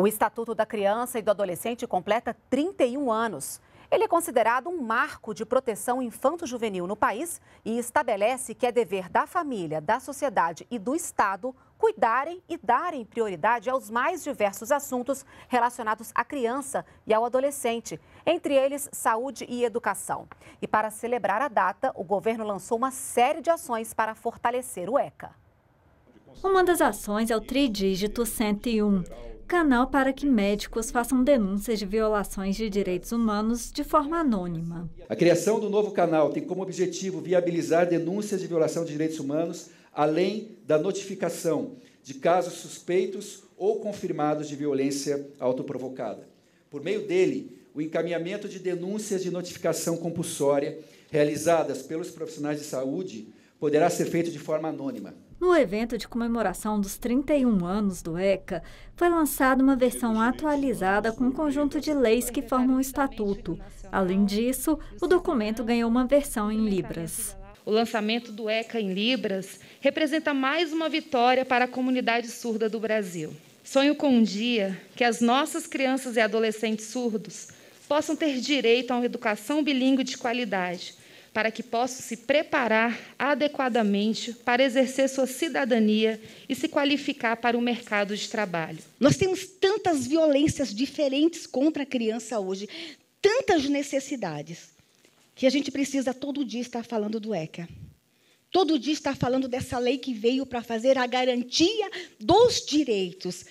O Estatuto da Criança e do Adolescente completa 31 anos. Ele é considerado um marco de proteção infanto-juvenil no país e estabelece que é dever da família, da sociedade e do Estado cuidarem e darem prioridade aos mais diversos assuntos relacionados à criança e ao adolescente, entre eles saúde e educação. E para celebrar a data, o governo lançou uma série de ações para fortalecer o ECA. Uma das ações é o Tridígito 101 canal para que médicos façam denúncias de violações de direitos humanos de forma anônima. A criação do novo canal tem como objetivo viabilizar denúncias de violação de direitos humanos, além da notificação de casos suspeitos ou confirmados de violência autoprovocada. Por meio dele, o encaminhamento de denúncias de notificação compulsória realizadas pelos profissionais de saúde poderá ser feito de forma anônima. No evento de comemoração dos 31 anos do ECA, foi lançada uma versão atualizada com um conjunto de leis que formam o estatuto. Além disso, o documento ganhou uma versão em Libras. O lançamento do ECA em Libras representa mais uma vitória para a comunidade surda do Brasil. Sonho com um dia que as nossas crianças e adolescentes surdos possam ter direito a uma educação bilíngue de qualidade para que possam se preparar adequadamente para exercer sua cidadania e se qualificar para o mercado de trabalho. Nós temos tantas violências diferentes contra a criança hoje, tantas necessidades, que a gente precisa todo dia estar falando do ECA. Todo dia estar falando dessa lei que veio para fazer a garantia dos direitos.